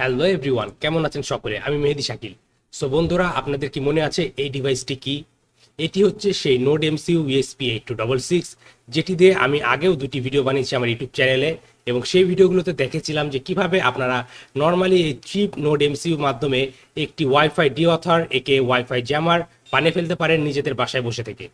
Hello everyone কেমন আছেন সকলে? আমি মেহেদি শাকিল। সো বন্ধুরা, আপনাদের কি মনে আছে এই ডিভাইসটি কি? এটি হচ্ছে সেই node MCU USP eight two double six যেটি দিয়ে আমি আগেও দুটি ভিডিও বানিয়েছি আমার ইউটিউব চ্যানেলে এবং সেই ভিডিওগুলোতে দেখেছিলাম যে কীভাবে আপনারা নর্মালি এই চিপ নোড এমসিউ মাধ্যমে একটি ওয়াইফাই ডি অথার একে ওয়াইফাই জ্যামার বানিয়ে ফেলতে পারেন নিজেদের বাসায় বসে থেকে।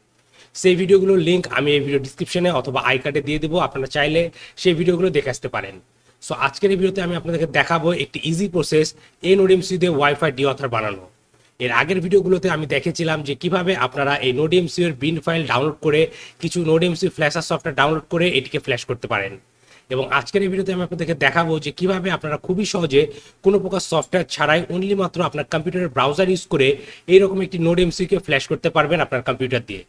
সেই ভিডিওগুলোর লিঙ্ক আমি এই ভিডিও ডিসক্রিপশনে অথবা আই কার্ডে দিয়ে দেবো, আপনারা চাইলে সেই ভিডিওগুলো দেখে আসতে পারেন। সো আজকের এই ভিডিওতে আমি আপনাদেরকে দেখাবো একটি ইজি প্রসেস এই নোডিএমসি দিয়ে ওয়াইফাই ডি অথার বানানো। এর আগের ভিডিওগুলোতে আমি দেখেছিলাম যে কীভাবে আপনারা এই নোডিএমসি এর বিন ফাইল ডাউনলোড করে কিছু নোডিএমসি ফ্ল্যাশার সফটওয়্যার ডাউনলোড করে এটিকে ফ্ল্যাশ করতে পারেন। এবং আজকের এই ভিডিওতে আমি আপনাদেরকে দেখাবো যে কীভাবে আপনারা খুবই সহজে কোনো প্রকার সফটওয়্যার ছাড়াই অনলি মাত্র আপনার কম্পিউটারের ব্রাউজার ইউজ করে এইরকম একটি নোড এমসিকে ফ্ল্যাশ করতে পারবেন আপনার কম্পিউটার দিয়ে।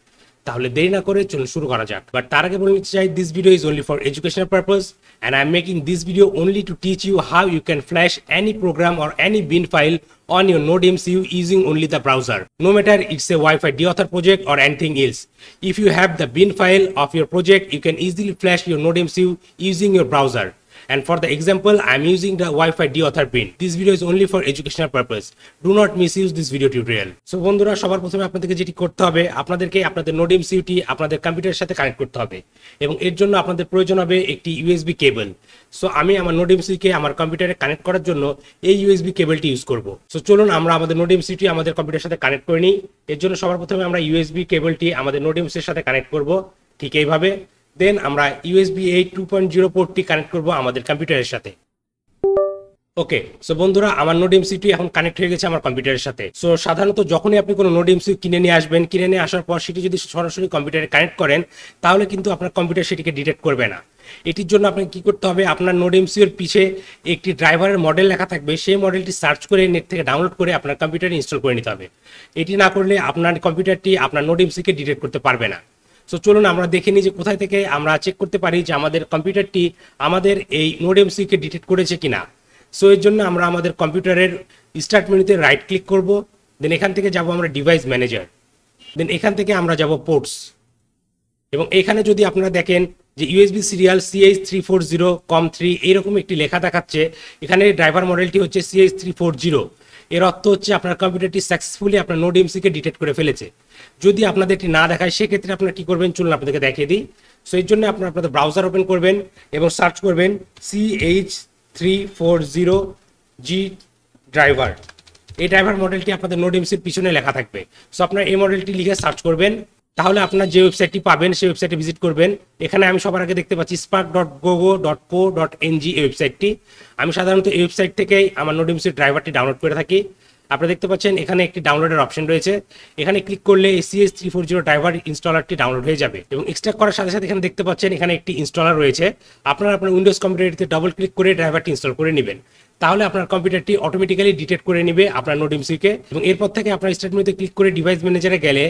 তাহলে দেরি না করে চলুন শুরু করা যাক বাট তার আগে বলে নিতে চাই this video is only for educational purpose and I am making this video only to teach you how you can flash any program or any bin file on your Node MCU using only the browser. No matter it's a Wi-Fi deauthor project or anything else. If you have the bin file of your project, you can easily flash your Node MCU using your browser. And for the example, I'm using the Wi-Fi deauthor bin. This video is only for educational purpose. Do not misuse this video tutorial. So বন্ধুরা সবার প্রথমে আপনাদেরকে যেটি করতে হবে আপনাদেরকে আপনাদের node এমসিউটি আপনাদের কম্পিউটারের সাথে কানেক্ট করতে হবে এবং এর জন্য আপনাদের প্রয়োজন হবে একটি ইউএসবি কেবল সো আমি আমার নোড এমসিউকে আমার কম্পিউটারে কানেক্ট করার জন্য এই ইউএসবি কেবলটি ইউজ করব সো চলুন আমরা আমাদের নোড এমসিউটি আমাদের কম্পিউটারের সাথে কানেক্ট করে নিই এর জন্য সবার প্রথমে আমরা ইউএসবি কেবলটি আমাদের নোড এমসিউর সাথে কানেক্ট করব ঠিক এইভাবে দেন আমরা USB eight two point zero পোর্টটি কানেক্ট করব আমাদের কম্পিউটারের সাথে। ওকে সো বন্ধুরা, আমার নোড এমসিটি এখন কানেক্ট হয়ে গেছে আমার কম্পিউটারের সাথে। সো সাধারণত যখনই আপনি কোনো নোড এমসি কিনে নিয়ে আসবেন, কিনে নিয়ে আসার পর সেটি যদি সরাসরি কম্পিউটারে কানেক্ট করেন, তাহলে কিন্তু আপনার কম্পিউটার সেটিকে ডিটেক্ট করবে না। এটির জন্য আপনাকে কি করতে হবে, আপনার নোড এমসি এর পিছে একটি ড্রাইভারের মডেল লেখা থাকবে, সেই মডেলটি সার্চ করে নেট থেকে ডাউনলোড করে আপনার কম্পিউটারে ইনস্টল করে নিতে হবে। এটি না করলে আপনার কম্পিউটারটি আপনার নোড এমসিকে ডিটেক্ট করতে পারবে না। সো চলুন আমরা দেখে নিই যে কোথায় থেকে আমরা চেক করতে পারি যে আমাদের কম্পিউটারটি আমাদের এই নোড এমসিকে ডিটেক্ট করেছে কিনা। সো এর জন্য আমরা আমাদের কম্পিউটারের স্টার্ট মেনুতে রাইট ক্লিক করব দেন এখান থেকে যাব আমরা ডিভাইস ম্যানেজার দেন এখান থেকে আমরা যাব পোর্টস এবং এখানে যদি আপনারা দেখেন যে USB serial CH three four zero COM three এইরকম একটি লেখা দেখাচ্ছে, এখানে ড্রাইভার মডেলটি হচ্ছে সিএইচ থ্রি ফোর জিরো এর অর্থ হচ্ছে আপনার কম্পিউটারটি সাকসেসফুলি আপনার নোড এমসিকে ডিটেক্ট করে ফেলেছে। যদি আপনাদের এটি না দেখায়, সেক্ষেত্রে আপনারা কী করবেন? চলুন আপনাদেরকে দেখিয়ে দিই। সো এর জন্য আপনারা আপনাদের ব্রাউজার ওপেন করবেন এবং সার্চ করবেন CH three four zero G driver এই ড্রাইভার মডেলটি আপনাদের নোড এমসির পিছনে লেখা থাকবে। সো আপনার এই মডেলটি লিখে সার্চ করবেন। তাহলে আপনার যে ওয়েবসাইটটি পাবেন, সেই ওয়েবসাইটে ভিজিট করবেন। এখানে আমি সবার আগে দেখতে পাচ্ছি spark dot gogo dot co dot NG এই ওয়েবসাইটটি আমি সাধারণত এই ওয়েবসাইট থেকেই আমার নোড এমসির ড্রাইভারটি ডাউনলোড করে থাকি। আপনারা দেখতে পাচ্ছেন, এখানে একটি ডাউনলোডের অপশন রয়েছে। এখানে ক্লিক করলে ACS three four zero driver ইনস্টলারটি download হয়ে যাবে এবং এক্সট্রাক্ট করার সাথে সাথে এখানে দেখতে পাচ্ছেন, এখানে একটি ইনস্টলার রয়েছে। আপনারা আপনার উইন্ডোজ কম্পিউটারটিতে ডবল ক্লিক করে ড্রাইভারটি ইনস্টল করে নেবেন। তাহলে আপনার কম্পিউটারটি অটোমেটিক্যালি ডিটেক্ট করে নেবে আপনার নোড এমসিকে এবং এরপর থেকে আপনার স্টার্ট মেনুতে ক্লিক করে ডিভাইস ম্যানেজারে গেলে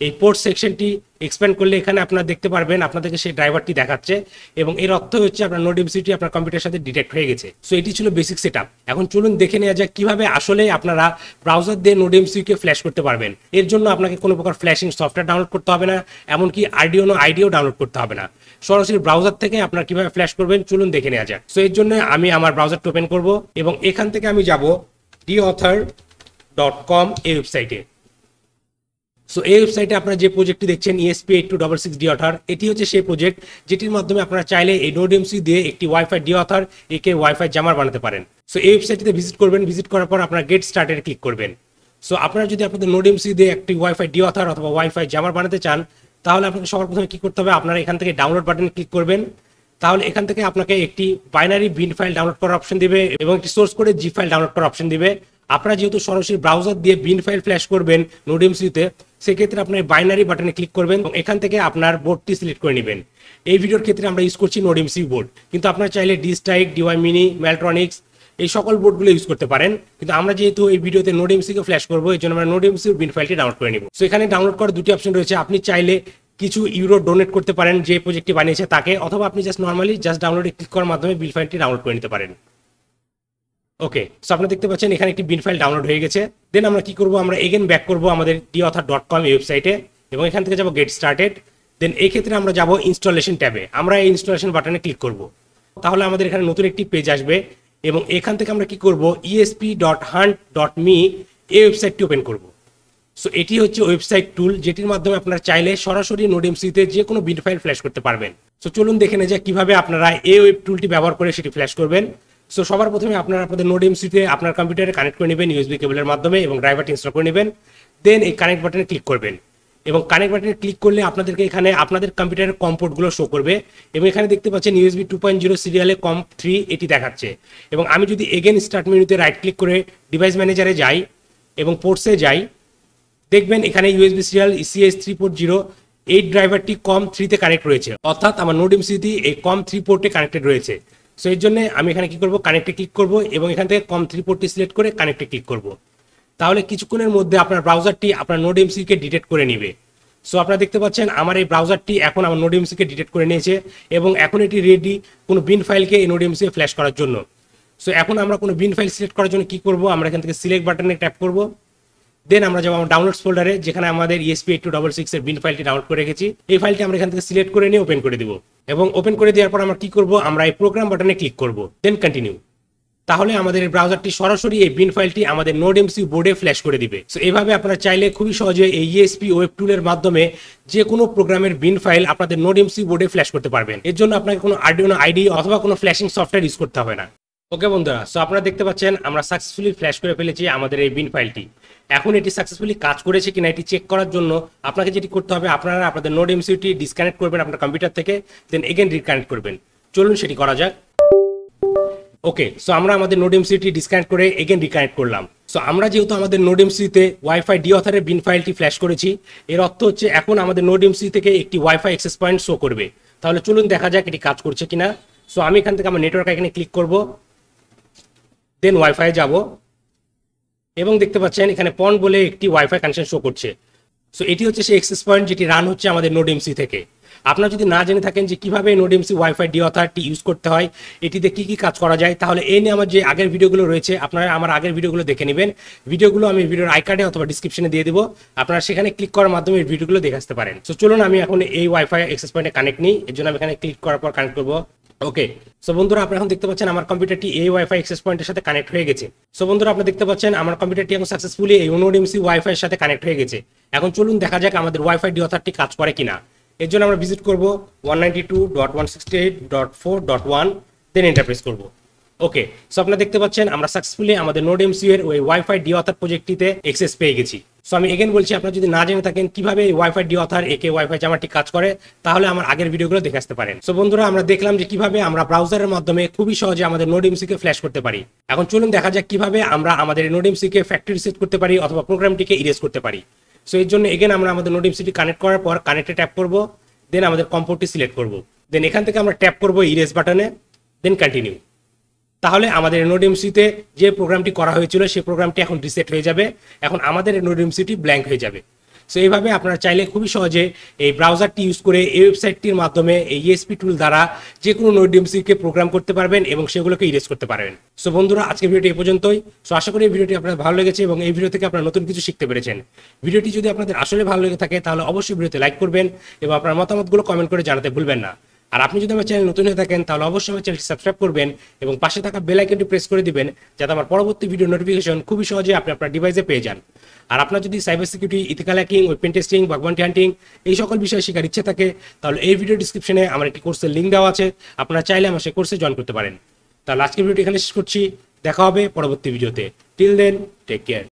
এই পোর্ট সেকশনটি এক্সপ্যান্ড করলে এখানে আপনারা দেখতে পারবেন, আপনাদেরকে সেই ড্রাইভারটি দেখাচ্ছে এবং এর অর্থ হচ্ছে আপনার নোড এমসিটি আপনার কম্পিউটারের সাথে ডিটেক্ট হয়ে গেছে। সো এটি ছিল বেসিক সেট এখন চলুন দেখে নেওয়া যাক কীভাবে আসলে আপনারা ব্রাউজার দিয়ে নোড এমসিকে ফ্ল্যাশ করতে পারবেন। এর জন্য আপনাকে কোনো প্রকার ফ্ল্যাশিং সফটওয়্যার ডাউনলোড করতে হবে না, এমনকি আইডিও আইডিও ডাউনলোড করতে হবে না। সরাসরি ব্রাউজার থেকে আপনার কীভাবে ফ্ল্যাশ করবেন চলুন দেখে নেওয়া যাক। সো এর জন্য আমি আমার ব্রাউজারটা ওপেন করব এবং এখান থেকে আমি যাব ডি অথার ডট কম এই ওয়েবসাইটে সো এই ওয়েবসাইটে আপনারা যে প্রজেক্টটি দেখছেন ESP eight two double six deauther এটি হচ্ছে সেই প্রজেক্ট যেটির মাধ্যমে আপনারা চাইলে এই নোড এমসি দিয়ে একটি ওয়াইফাই ডি অথার একে ওয়াইফাই জামার বানাতে পারেন। সো এই ওয়েবসাইটটিতে ভিজিট করবেন। ভিজিট করার পর আপনারা গেট স্টার্টের ক্লিক করবেন। সো আপনারা যদি আপনাদের নোড এমসি দিয়ে একটি ওয়াইফাই ডি অথার অথবা ওয়াইফাই জামার বানাতে চান, তাহলে আপনাকে সবার প্রথমে কী করতে হবে? আপনারা এখান থেকে ডাউনলোড বাটনে ক্লিক করবেন। তাহলে এখান থেকে আপনাকে একটি বাইনারি বিন ফাইল ডাউনলোড করার অপশন দিবে এবং একটি সোর্স করে জি ফাইল ডাউনলোড করার অপশন দিবে। আপনারা যেহেতু সরাসরি ব্রাউজার দিয়ে বিন ফাইল ফ্ল্যাশ করবেন নোড এমসিতে সেক্ষেত্রে আপনার বাইনারি বাটনে ক্লিক করবেন এবং এখান থেকে আপনার বোর্ডটি সিলেক্ট করে নেবেন। এই ভিডিওর ক্ষেত্রে আমরা ইউজ করছি নোড এমসি বোর্ড কিন্তু আপনার চাইলে ডিস্টাইক ডিওয়াই মিনি ম্যালট্রনিক্স এই সকল বোর্ডগুলো ইউজ করতে পারেন। কিন্তু আমরা যেহেতু এই ভিডিওতে নোড এমসিকে ফ্ল্যাশ করব, এই জন্য আমরা নোড এমসির বিন ফাইলটি ডাউনলোড করে নিব। সো এখানে ডাউনলোড করার দুটি অপশন রয়েছে। আপনি চাইলে কিছু ইউরো ডোনেট করতে পারেন যে প্রজেক্টটি বানিয়েছে তাকে, অথবা আপনি জাস্ট নর্মালি জাস্ট ডাউনলোডে ক্লিক করার মাধ্যমে বিল ফাইলটি ডাউনলোড করে নিতে পারেন। ওকে সো আপনারা দেখতে পাচ্ছেন এখানে একটি বিন ফাইল ডাউনলোড হয়ে গেছে। দেন আমরা কি করব? আমরা এগেন ব্যাক করব আমাদের ডি অথার ডট কম ওয়েবসাইটে এবং এখান থেকে যাব গেট স্টার্টেড দেন এই ক্ষেত্রে আমরা যাব ইনস্টলেশন ট্যাবে। আমরা এই ইনস্টলেশন বাটনে ক্লিক করব। তাহলে আমাদের এখানে নতুন একটি পেজ আসবে এবং এখান থেকে আমরা কি করব? ESP dot hunt dot me এই ওয়েবসাইটটি ওপেন করব। সো এটি হচ্ছে ওয়েবসাইট টুল যেটির মাধ্যমে আপনারা চাইলে সরাসরি নোড এমসিতে যে কোনো বিন ফাইল ফ্ল্যাশ করতে পারবেন। সো চলুন দেখে নেওয়া যাক কীভাবে আপনারা এই ওয়েব টুলটি ব্যবহার করে সেটি ফ্ল্যাশ করবেন। সো সবার প্রথমে আপনারা আপনাদের নোড এমসিতে আপনার কম্পিউটারে কানেক্ট করে নেবেন ইউএসবি কেবলের মাধ্যমে এবং ড্রাইভারটি ইনস্টল করে নেবেন। দেন এই কানেক্ট বাটনে ক্লিক করবেন। এবং কানেক্ট বাটনে ক্লিক করলে আপনাদেরকে এখানে আপনাদের কম্পিউটারের কম পোর্টগুলো শো করবে এবং এখানে দেখতে পাচ্ছেন ইউএসবি টু পয়েন্ট জিরো সিরিয়ালে কম থ্রি এটি দেখাচ্ছে। এবং আমি যদি এগেন স্টার্ট মেনুতে রাইট ক্লিক করে ডিভাইস ম্যানেজারে যাই এবং পোর্টসে যাই, দেখবেন এখানে USB serial ECS three four zero এই ড্রাইভারটি কম থ্রিতে কানেক্ট রয়েছে। অর্থাৎ আমার নোড এমসিটি এই কম থ্রি পোর্টে কানেক্টেড রয়েছে। সো এর জন্য আমি এখানে কি করব? কানেক্টে ক্লিক করব এবং এখান থেকে কম থ্রি পোর্টটি সিলেক্ট করে কানেক্টে ক্লিক করব। তাহলে কিছুক্ষণের মধ্যে আপনার ব্রাউজারটি আপনার নোড এমসিকে ডিটেক্ট করে নিবে। সো আপনারা দেখতে পাচ্ছেন আমার এই ব্রাউজারটি এখন আমার নোড এমসিকে ডিটেক্ট করে নিয়েছে এবং এখন এটি রেডি কোনো বিন ফাইলকে এই নোড এমসি ফ্ল্যাশ করার জন্য। সো এখন আমরা কোনো বিন ফাইল সিলেক্ট করার জন্য কি করব? আমরা এখান থেকে সিলেক্ট বাটনে ট্যাপ করব। দেন আমরা যাব আমার ডাউনলোডস ফোল্ডারে যেখানে আমাদের ESP eight two double six এর বিন ফাইলটি ডাউনলোড করে রেখেছি। এই ফাইলটি আমরা এখান থেকে সিলেক্ট করে নিয়ে ওপেন করে দিব। এবং ওপেন করে দেওয়ার পর আমরা কি করব? আমরা এই প্রোগ্রাম বাটনে ক্লিক করব। দেন কন্টিনিউ তাহলে আমাদের ব্রাউজারটি সরাসরি এই বিন ফাইলটি আমাদের নোড এমসি বোর্ডে ফ্ল্যাশ করে দিবে। সো এভাবে আপনারা চাইলে খুবই সহজে এই ইএসপি ওয়েব টুলের মাধ্যমে যে কোনো প্রোগ্রামের বিন ফাইল আপনাদের নোড এমসি বোর্ডে ফ্ল্যাশ করতে পারবেন। এর জন্য আপনাকে কোনো আর্ডিনো আইডি অথবা কোনো ফ্ল্যাশিং সফটওয়্যার ইউজ করতে হবে না। ওকে বন্ধুরা সো আপনারা দেখতে পাচ্ছেন আমরা সাকসেসফুলি ফ্ল্যাশ করে ফেলেছি আমাদের এই বিন ফাইলটি এখন এটি সাকসেসফুলি কাজ করেছে কিনা এটি চেক করার জন্য আপনাকে যেটি করতে হবে, আপনারা আপনাদের নোট এমসিউটি ডিসকানেক্ট করবেন আপনার কম্পিউটার থেকে দেন এগেন রিকানেক্ট করবেন। চলুন সেটি করা যাক। ওকে সো আমরা আমাদের নোড এমসিটি ডিসকানেক্ট করে এগেন রিকানেক্ট করলাম। সো আমরা যেহেতু আমাদের নোড এমসিতে ওয়াইফাই ডি অথারের বিন ফাইলটি ফ্ল্যাশ করেছি, এর অর্থ হচ্ছে এখন আমাদের নোড এমসি থেকে একটি ওয়াইফাই অ্যাক্সেস পয়েন্ট শো করবে। তাহলে চলুন দেখা যাক এটি কাজ করছে কিনা। সো আমি এখান থেকে আমার নেটওয়ার্ক এখানে ক্লিক করব দেন ওয়াইফাই যাব। এবং দেখতে পাচ্ছেন এখানে পন বলে একটি ওয়াইফাই কানেকশন শো করছে। সো এটি হচ্ছে সেই এক্সেস পয়েন্ট যেটি রান হচ্ছে আমাদের নোড এমসি থেকে। আপনারা যদি না জেনে থাকেন যে কীভাবে নোড এমসি ওয়াইফাই ডি অথারটি ইউজ করতে হয়, এটিতে কি কি কাজ করা যায়, তাহলে এই নিয়ে আমার যে আগের ভিডিওগুলো রয়েছে, আপনারা আমার আগের ভিডিওগুলো দেখে নেবেন। ভিডিওগুলো আমি ভিডিওর আই কার্ডে অথবা ডিসক্রিপশনে দিয়ে দেবো। আপনারা সেখানে ক্লিক করার মাধ্যমে এই ভিডিওগুলো দেখে আসতে পারেন। সো চলুন আমি এখন এই ওয়াইফাই এক্সেস পয়েন্টে কানেক্ট নিই। এর জন্য আমি এখানে ক্লিক করার পর কানেক্ট করব। ওকে সো বন্ধুরা, আপনারা এখন দেখতে পাচ্ছেন আমার কম্পিউটারটি এই ওয়াইফাই এক্সেস পয়েন্টের সাথে কানেক্ট হয়ে গেছে। সো বন্ধুরা আপনারা দেখতে পাচ্ছেন আমার কম্পিউটারটি এখন সাকসেসফুলি এই ইউনোড এমসি ওয়াইফাই এর সাথে কানেক্ট হয়ে গেছে। এখন চলুন দেখা যাক আমাদের ওয়াইফাই ডি অথারটি কাজ করে কিনা। এর জন্য আমরা ভিজিট করব one ninety two dot one sixty eight dot four dot one then enter press করব। ওকে সো আপনারা দেখতে পাচ্ছেন, আমরা সাকসেসফুলি আমাদের নোড এমসি এর ওই ওয়াইফাই ডি অথার প্রজেক্টটিতে এক্সেস পেয়ে গেছি। সো আমি এগেন বলছি, আপনারা যদি না জেনে থাকেন, কীভাবে ওয়াইফাই ডি অথার একে ওয়াইফাই জামাটি কাজ করে, তাহলে আমার আগের ভিডিওগুলো দেখে আসতে পারেন। সো বন্ধুরা, আমরা দেখলাম যে কীভাবে আমরা ব্রাউজারের মাধ্যমে খুবই সহজে আমাদের নোড এমসি কে ফ্ল্যাশ করতে পারি। এখন চলুন দেখা যাক কীভাবে আমরা আমাদের নোড এমসি কে ফ্যাক্টরি সেট করতে পারি অথবা প্রোগ্রামটিকে ইরেজ করতে পারি। সো এর জন্য এগেন আমরা আমাদের নোড এমসিটি কানেক্ট করার পর কানেক্টে ট্যাপ করব দেন আমাদের কম্পোর্টটি সিলেক্ট করব। দেন এখান থেকে আমরা ট্যাপ করব ইরেজ বাটনে দেন কন্টিনিউ তাহলে আমাদের নোড এমসিতে যে প্রোগ্রামটি করা হয়েছিল সেই প্রোগ্রামটি এখন রিসেট হয়ে যাবে। এখন আমাদের নোড এমসিটি ব্ল্যাঙ্ক হয়ে যাবে। সো এইভাবে আপনারা চাইলে খুবই সহজে এই ব্রাউজারটি ইউজ করে এই ওয়েবসাইটটির মাধ্যমে এই ইএসপি টুল দ্বারা যে কোনো নোড এমসিকে প্রোগ্রাম করতে পারবেন এবং সেগুলোকে ইরেজ করতে পারবেন। সো বন্ধুরা, আজকের ভিডিওটি এ পর্যন্তই। সো আশা করি এই ভিডিওটি আপনার ভালো লেগেছে এবং এই ভিডিও থেকে আপনারা নতুন কিছু শিখতে পেরেছেন। ভিডিওটি যদি আপনাদের আসলে ভালো লেগে থাকে, তাহলে অবশ্যই ভিডিওতে লাইক করবেন এবং আপনার মতামতগুলো কমেন্ট করে জানাতে ভুলবেন না। আর আপনি যদি আমার চ্যানেল নতুন হয়ে থাকেন, তাহলে অবশ্যই আমার চ্যানেলটি সাবস্ক্রাইব করবেন এবং পাশে থাকা বেল আইকনটি প্রেস করে দিবেন, যাতে আমার পরবর্তী ভিডিও নোটিফিকেশন খুবই সহজে আপনি আপনার ডিভাইসে পেয়ে যান। আর আপনার যদি cyber security ethical hacking web pen testing bug bounty hunting এই সকল বিষয়ে শেখার ইচ্ছে থাকে, তাহলে এই ভিডিও ডিসক্রিপশনে আমার একটি কোর্সের লিঙ্ক দেওয়া আছে। আপনারা চাইলে আমার সেই কোর্সে জয়েন করতে পারেন। তাহলে আজকের ভিডিওটি এখানে শেষ করছি। দেখা হবে পরবর্তী ভিডিওতে টিল দেন টেক কেয়ার